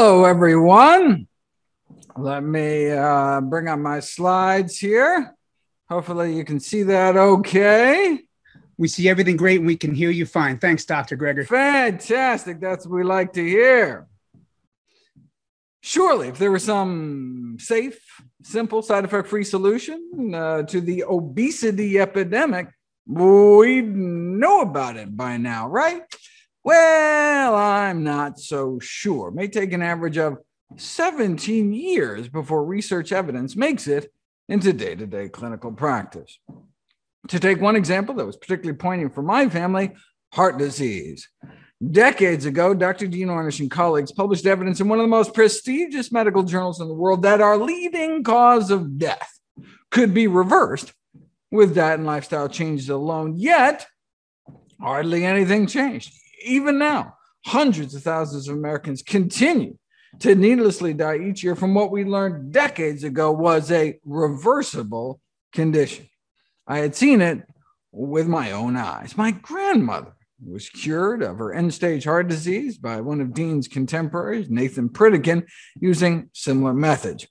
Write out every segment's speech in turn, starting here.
Hello, everyone. Let me uh, bring up my slides here. Hopefully, you can see that okay. We see everything great and we can hear you fine. Thanks, Dr. Greger. Fantastic. That's what we like to hear. Surely, if there was some safe, simple, side effect free solution uh, to the obesity epidemic, we'd know about it by now, right? Well, I'm not so sure. It may take an average of 17 years before research evidence makes it into day to day clinical practice. To take one example that was particularly poignant for my family heart disease. Decades ago, Dr. Dean Ornish and colleagues published evidence in one of the most prestigious medical journals in the world that our leading cause of death could be reversed with diet and lifestyle changes alone. Yet, hardly anything changed. Even now, hundreds of thousands of Americans continue to needlessly die each year from what we learned decades ago was a reversible condition. I had seen it with my own eyes. My grandmother was cured of her end stage heart disease by one of Dean's contemporaries, Nathan Pritikin, using similar methods.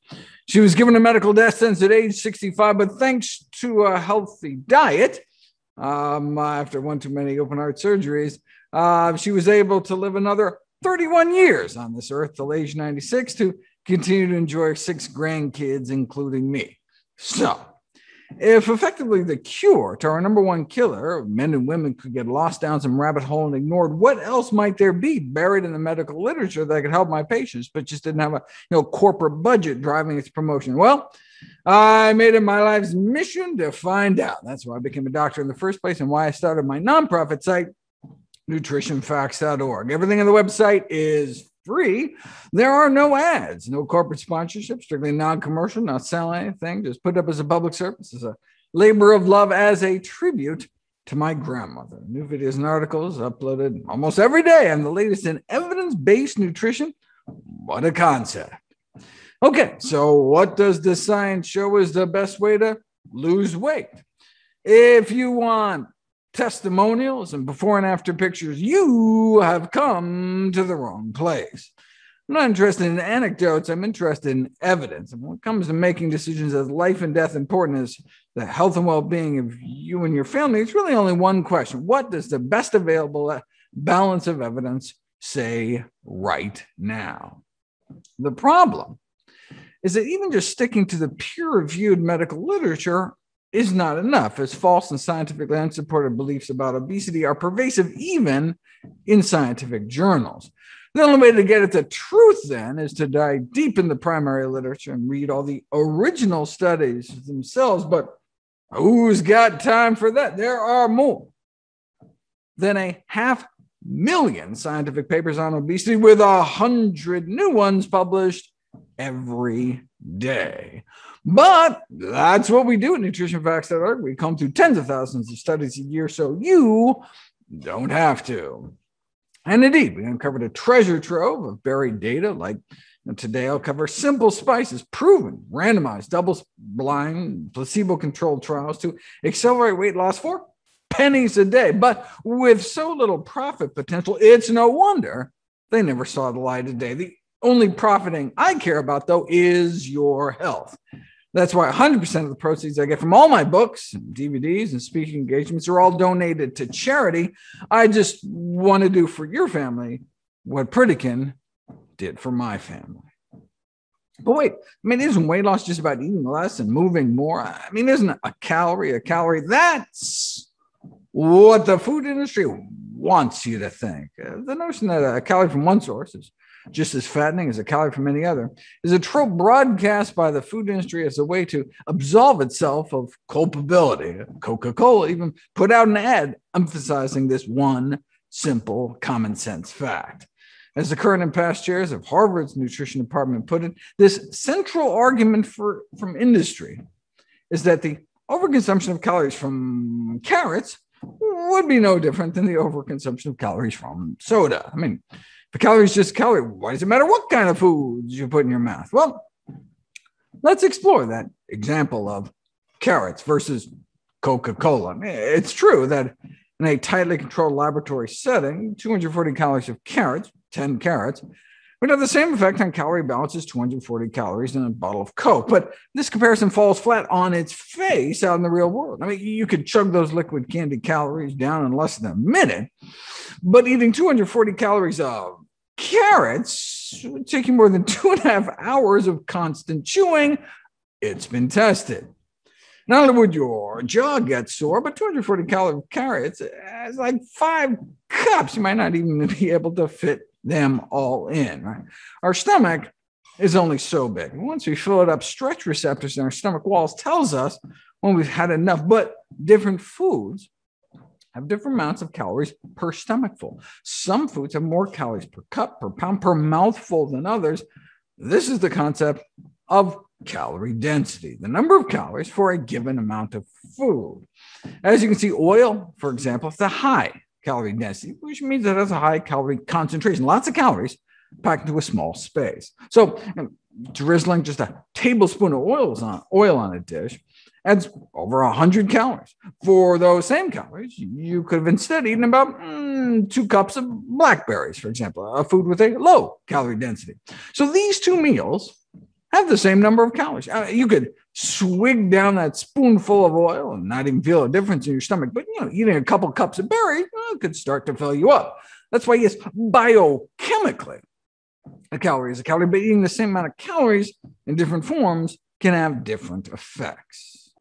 She was given a medical death sentence at age 65, but thanks to a healthy diet, um, after one too many open heart surgeries, uh, she was able to live another 31 years on this earth till age 96 to continue to enjoy six grandkids, including me. So, if effectively the cure to our number one killer, men and women could get lost down some rabbit hole and ignored, what else might there be buried in the medical literature that could help my patients, but just didn't have a you know corporate budget driving its promotion? Well, I made it my life's mission to find out. That's why I became a doctor in the first place and why I started my nonprofit site, nutritionfacts.org. Everything on the website is free. There are no ads, no corporate sponsorship, strictly non commercial, not selling anything, just put up as a public service, as a labor of love, as a tribute to my grandmother. New videos and articles uploaded almost every day and the latest in evidence based nutrition. What a concept. Okay, so what does the science show is the best way to lose weight? If you want testimonials and before and after pictures, you have come to the wrong place. I'm not interested in anecdotes. I'm interested in evidence. And when it comes to making decisions as life and death important as the health and well being of you and your family, it's really only one question What does the best available uh, balance of evidence say right now? The problem is that even just sticking to the peer reviewed medical literature is not enough, as false and scientifically unsupported beliefs about obesity are pervasive even in scientific journals. The only way to get at the truth, then, is to dive deep in the primary literature and read all the original studies themselves. But who's got time for that? There are more than a half million scientific papers on obesity, with a hundred new ones published every day. But that's what we do at nutritionfacts.org. We come through tens of thousands of studies a year, so you don't have to. And indeed, we uncovered a treasure trove of buried data. Like today, I'll cover simple spices, proven, randomized, double blind, placebo controlled trials to accelerate weight loss for pennies a day. But with so little profit potential, it's no wonder they never saw the light of day. The only profiting I care about, though, is your health. That's why 100% of the proceeds I get from all my books, and DVDs, and speaking engagements are all donated to charity. I just want to do for your family what Pritikin did for my family. But wait, I mean, isn't weight loss just about eating less and moving more? I mean, isn't a calorie a calorie? That's what the food industry wants you to think. Uh, the notion that a calorie from one source is just as fattening as a calorie from any other, is a trope broadcast by the food industry as a way to absolve itself of culpability. Coca Cola even put out an ad emphasizing this one simple common sense fact. As the current and past chairs of Harvard's nutrition department put it, this central argument for, from industry is that the overconsumption of calories from carrots would be no different than the overconsumption of calories from soda. I mean, the calorie is just calorie. Why does it matter what kind of foods you put in your mouth? Well, let's explore that example of carrots versus Coca Cola. It's true that in a tightly controlled laboratory setting, 240 calories of carrots, 10 carrots, would have the same effect on calorie balance as 240 calories in a bottle of Coke. But this comparison falls flat on its face out in the real world. I mean, you could chug those liquid candy calories down in less than a minute, but eating 240 calories of carrots would take you more than two and a half hours of constant chewing. It's been tested. Not only would your jaw get sore, but 240 calorie carrots eh, is like five cups. You might not even be able to fit them all in. Right? Our stomach is only so big. Once we fill it up, stretch receptors in our stomach walls tells us when we've had enough. But different foods have different amounts of calories per stomachful. Some foods have more calories per cup, per pound, per mouthful than others. This is the concept of calorie density, the number of calories for a given amount of food. As you can see, oil, for example, is a high calorie density, which means it has a high calorie concentration, lots of calories packed into a small space. So, drizzling just a tablespoon of oils on oil on a dish adds over 100 calories. For those same calories, you could have instead eaten about mm, two cups of blackberries, for example, a food with a low calorie density. So these two meals have the same number of calories. Uh, you could swig down that spoonful of oil and not even feel a difference in your stomach. But you know, eating a couple cups of berries well, could start to fill you up. That's why, yes, biochemically, a calorie is a calorie, but eating the same amount of calories in different forms can have different effects.